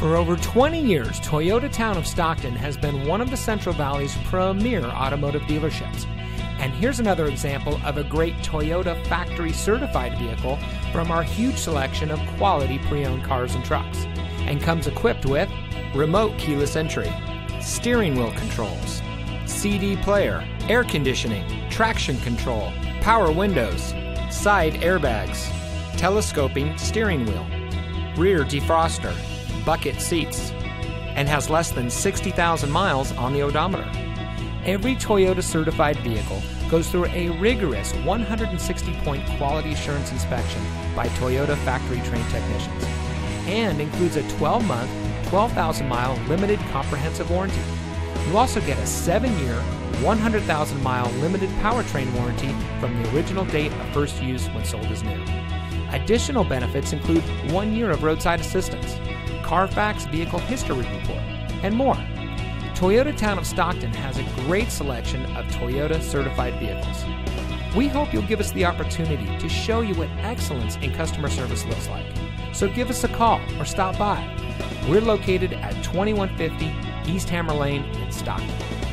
For over 20 years, Toyota Town of Stockton has been one of the Central Valley's premier automotive dealerships. And here's another example of a great Toyota factory certified vehicle from our huge selection of quality pre owned cars and trucks. And comes equipped with remote keyless entry, steering wheel controls, CD player, air conditioning, traction control, power windows, side airbags, telescoping steering wheel, rear defroster, bucket seats, and has less than 60,000 miles on the odometer. Every Toyota certified vehicle goes through a rigorous 160 point quality assurance inspection by Toyota factory trained technicians and includes a 12 month, 12,000 mile limited comprehensive warranty. You also get a 7 year, 100,000 mile limited powertrain warranty from the original date of first use when sold as new. Additional benefits include one year of roadside assistance, Carfax vehicle history report, and more. Toyota Town of Stockton has a great selection of Toyota certified vehicles. We hope you'll give us the opportunity to show you what excellence in customer service looks like. So give us a call or stop by. We're located at 2150 East Hammer Lane in Stockton.